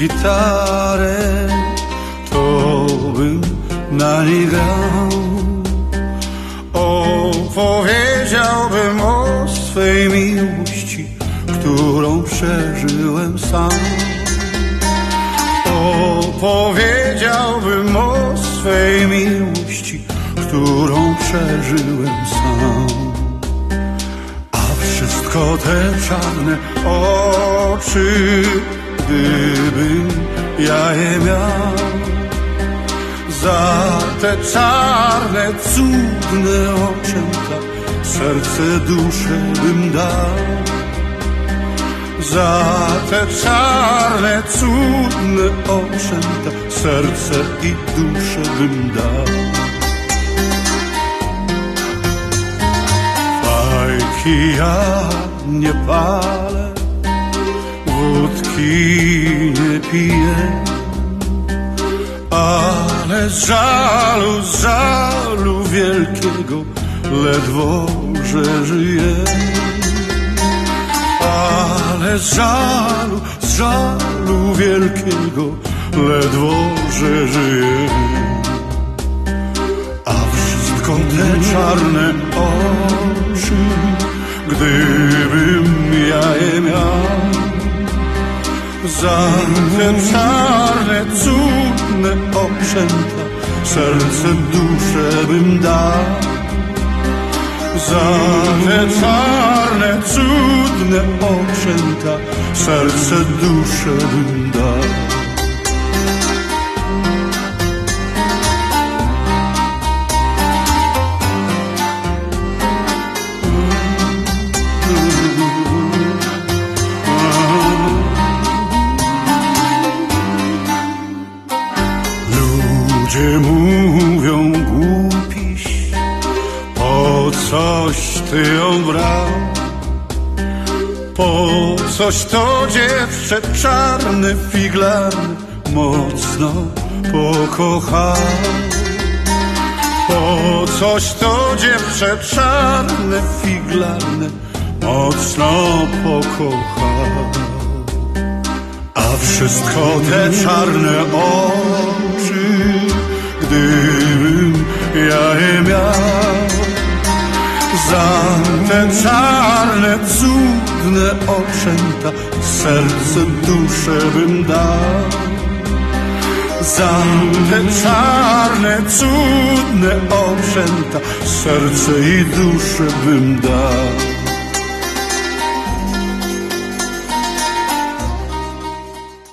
gitarę, to bym na niej grał. Opowiedziałbym o swej miłości, którą przeżyłem sam. Opowiedziałbym o swej miłości, którą przeżyłem sam. A wszystko te czarne oczy, gdybym ja je miał. Za te czarne, cudne oczęta serce, duszę bym dał. Za te czarne, cudne oczęta serce i duszę bym dał. Fajki ja nie palę, nie piję, ale żalu, żalu wielkiego ledwo, że żyję. Ale żalu, żalu wielkiego ledwo, że żyję. A wszystko te czarne oczy, gdybym ja je miał. Za te czarne, cudne oczęta serce, duszę bym dał. Za te czarne, cudne oczęta serce, duszę bym dał. Ludzie mówią głupiś, po coś ty ją brał? Po coś to dziewczę czarny figlarny mocno pokochał. Po coś to dziewczę czarne figlarne mocno pokochał. A wszystko te czarne oczy, gdybym ja je miał. Za te czarne, cudne oczęta serce, duszę bym dał. Za te czarne, cudne oczęta serce i duszę bym dał.